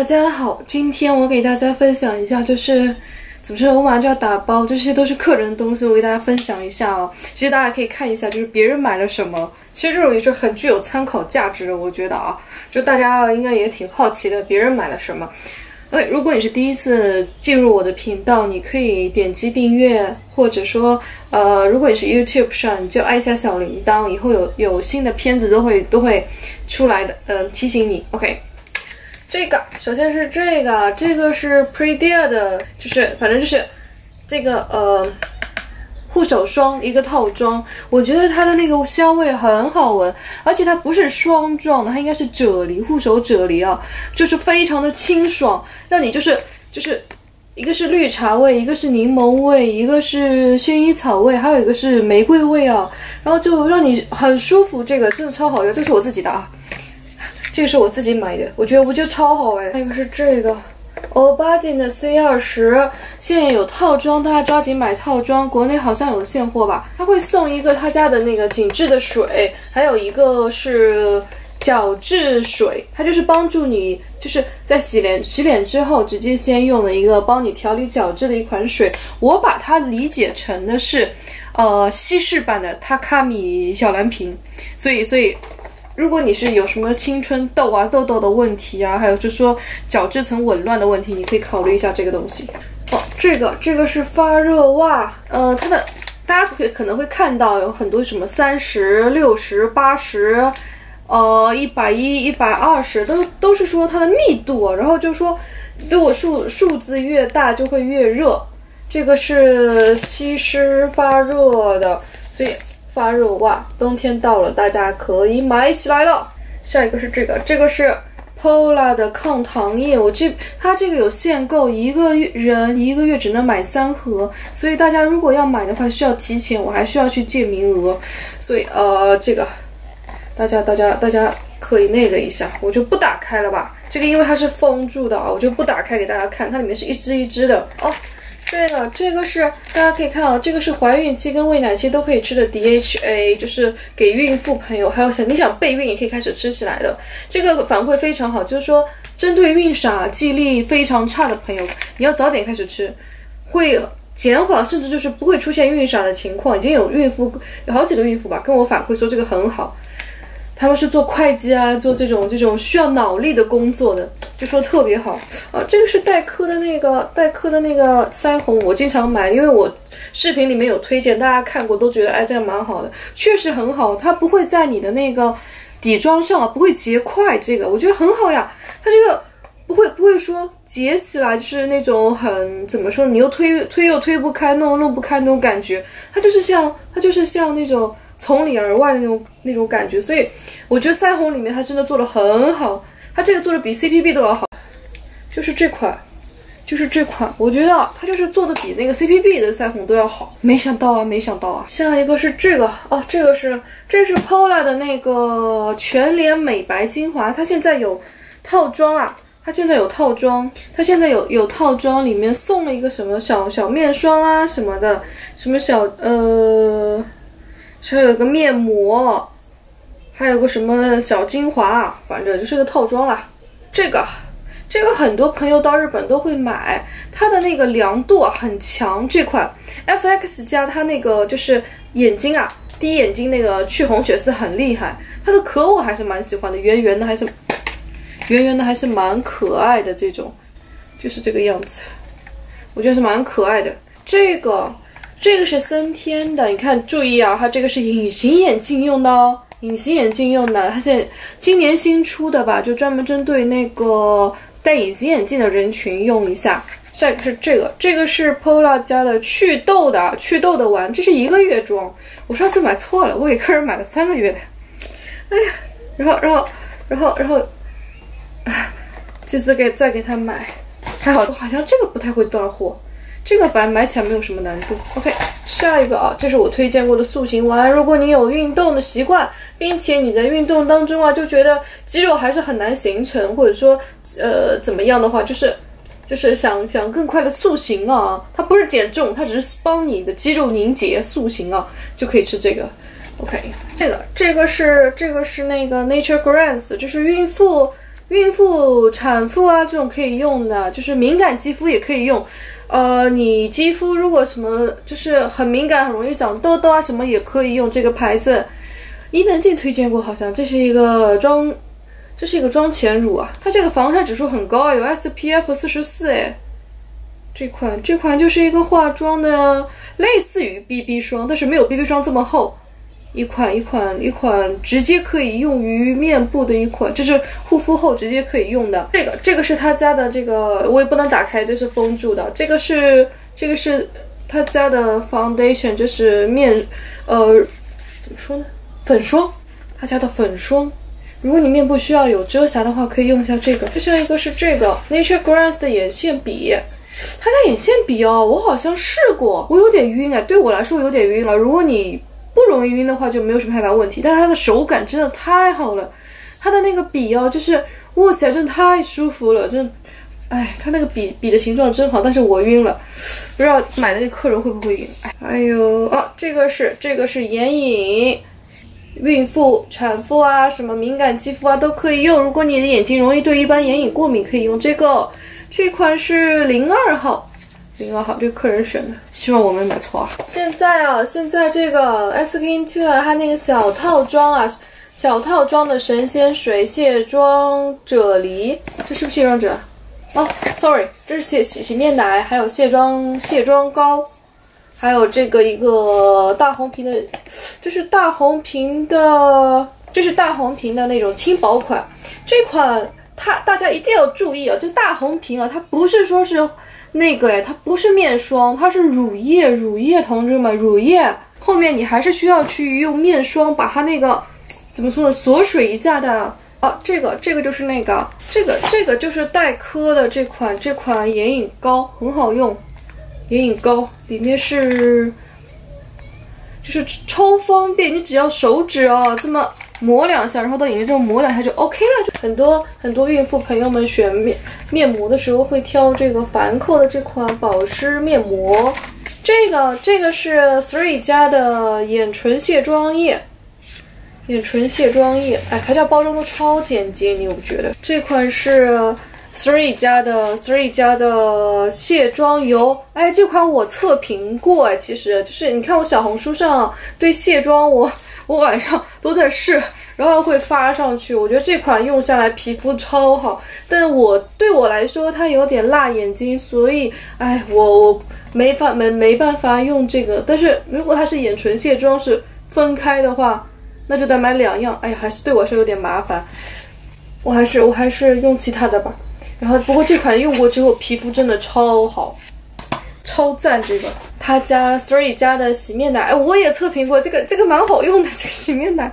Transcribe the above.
大家好，今天我给大家分享一下，就是怎么说，我马上就要打包，这些都是客人的东西，我给大家分享一下哦。其实大家可以看一下，就是别人买了什么，其实这种也是很具有参考价值的，我觉得啊，就大家应该也挺好奇的，别人买了什么。哎，如果你是第一次进入我的频道，你可以点击订阅，或者说，呃，如果你是 YouTube 上，你就按一下小铃铛，以后有有新的片子都会都会出来的，嗯，提醒你。OK，这个首先是这个，这个是 Predia 的，就是反正就是这个呃。护手霜一个套装，我觉得它的那个香味很好闻，而且它不是霜状的，它应该是啫喱护手啫喱啊，就是非常的清爽，让你就是就是一个是绿茶味，一个是柠檬味，一个是薰衣草味，还有一个是玫瑰味啊，然后就让你很舒服，这个真的超好用，这是我自己的啊，这个是我自己买的，我觉得我觉得超好哎，那个是这个。欧巴金的 C 二十现在有套装，大家抓紧买套装，国内好像有现货吧？他会送一个他家的那个紧致的水，还有一个是角质水，它就是帮助你就是在洗脸洗脸之后直接先用的一个帮你调理角质的一款水。我把它理解成的是，呃，西式版的塔卡米小蓝瓶，所以所以。如果你是有什么青春痘啊、痘痘的问题啊，还有就是说角质层紊乱的问题，你可以考虑一下这个东西。哦，这个这个是发热袜，呃，它的大家可可能会看到有很多什么三十六十八十，呃，一百一、一百二十，都都是说它的密度，然后就说如果数数字越大就会越热。这个是吸湿发热的，所以。发热袜，冬天到了，大家可以买起来了。下一个是这个，这个是 Pola 的抗糖液，我这它这个有限购，一个人一个月只能买三盒，所以大家如果要买的话，需要提前，我还需要去借名额，所以呃，这个大家大家大家可以那个一下，我就不打开了吧。这个因为它是封住的啊，我就不打开给大家看，它里面是一支一支的哦。对了这个是大家可以看到，这个是怀孕期跟喂奶期都可以吃的 DHA，就是给孕妇朋友，还有想你想备孕也可以开始吃起来的。这个反馈非常好，就是说针对孕傻、记忆力非常差的朋友，你要早点开始吃，会减缓甚至就是不会出现孕傻的情况。已经有孕妇有好几个孕妇吧跟我反馈说这个很好。他们是做会计啊，做这种这种需要脑力的工作的，就说特别好啊。这个是黛珂的那个黛珂的那个腮红，我经常买，因为我视频里面有推荐，大家看过都觉得哎这样蛮好的，确实很好。它不会在你的那个底妆上啊，不会结块，这个我觉得很好呀。它这个不会不会说结起来就是那种很怎么说，你又推推又推不开，弄弄不开那种感觉。它就是像它就是像那种。从里而外的那种那种感觉，所以我觉得腮红里面它真的做的很好，它这个做的比 CPB 都要好，就是这款，就是这款，我觉得它就是做的比那个 CPB 的腮红都要好。没想到啊，没想到啊！下一个是这个哦，这个是这是 Pola 的那个全脸美白精华，它现在有套装啊，它现在有套装，它现在有有套装，里面送了一个什么小小面霜啊什么的，什么小呃。还有个面膜，还有个什么小精华，反正就是个套装啦。这个，这个很多朋友到日本都会买，它的那个凉度很强。这款 FX 加它那个就是眼睛啊，滴眼睛那个去红血丝很厉害。它的壳我还是蛮喜欢的，圆圆的还是圆圆的还是蛮可爱的这种，就是这个样子，我觉得是蛮可爱的。这个。这个是森天的，你看，注意啊，它这个是隐形眼镜用的哦，隐形眼镜用的，它现在今年新出的吧，就专门针对那个戴隐形眼镜的人群用一下。下一个是这个，这个是 Pola 家的祛痘的，祛痘的丸，这是一个月装，我上次买错了，我给客人买了三个月的，哎呀，然后，然后，然后，然后，啊这次给再给他买，还好，好像这个不太会断货。这个白买起来没有什么难度。OK，下一个啊，这是我推荐过的塑形丸。如果你有运动的习惯，并且你在运动当中啊，就觉得肌肉还是很难形成，或者说呃怎么样的话，就是就是想想更快的塑形啊，它不是减重，它只是帮你的肌肉凝结塑形啊，就可以吃这个。OK，这个这个是这个是那个 Nature Grants，就是孕妇孕妇、产妇啊这种可以用的，就是敏感肌肤也可以用。呃，你肌肤如果什么就是很敏感，很容易长痘痘啊什么也可以用这个牌子。伊能静推荐过，好像这是一个妆，这是一个妆前乳啊，它这个防晒指数很高啊，有 SPF 四十四哎。这款这款就是一个化妆的，类似于 BB 霜，但是没有 BB 霜这么厚。一款一款一款直接可以用于面部的一款，就是护肤后直接可以用的。这个这个是他家的这个，我也不能打开，这是封住的。这个是这个是他家的 foundation，就是面，呃，怎么说呢？粉霜，他家的粉霜。如果你面部需要有遮瑕的话，可以用一下这个。这下一个是这个 Nature Grass 的眼线笔，他家眼线笔哦，我好像试过，我有点晕哎，对我来说有点晕了。如果你不容易晕的话就没有什么太大问题，但是它的手感真的太好了，它的那个笔哦，就是握起来真的太舒服了，真的，哎，它那个笔笔的形状真好，但是我晕了，不知道买的那客人会不会晕？哎，还有啊，这个是这个是眼影，孕妇、产妇啊，什么敏感肌肤啊都可以用。如果你的眼睛容易对一般眼影过敏，可以用这个，这款是零二号。零二号，这个客人选的，希望我没买错啊。现在啊，现在这个 Skincare 它那个小套装啊，小套装的神仙水卸妆啫喱，这是不是卸妆者？哦，sorry，这是洗洗洗面奶，还有卸妆卸妆膏，还有这个一个大红瓶的，这是大红瓶的，这是大红瓶的那种轻薄款。这款它大家一定要注意啊，就大红瓶啊，它不是说是。那个哎，它不是面霜，它是乳液，乳液，同志们，乳液。后面你还是需要去用面霜把它那个 怎么说呢，锁水一下的。哦，这个，这个就是那个，这个，这个就是黛珂的这款这款眼影膏，很好用。眼影膏里面是，就是超方便，你只要手指啊这么。抹两下，然后到眼睛这么抹两下就 OK 了。就很多很多孕妇朋友们选面面膜的时候会挑这个凡蔻的这款保湿面膜。这个这个是 Three 家的眼唇卸妆液，眼唇卸妆液，哎，它家包装都超简洁，你有不觉得？这款是 Three 家的 Three 家的卸妆油，哎，这款我测评过，哎，其实就是你看我小红书上对卸妆我。我晚上都在试，然后会发上去。我觉得这款用下来皮肤超好，但我对我来说它有点辣眼睛，所以哎，我我没法没没办法用这个。但是如果它是眼唇卸妆是分开的话，那就得买两样。哎呀，还是对我是有点麻烦。我还是我还是用其他的吧。然后不过这款用过之后皮肤真的超好。超赞这个，他家 Three 家的洗面奶，哎，我也测评过，这个这个蛮好用的，这个洗面奶。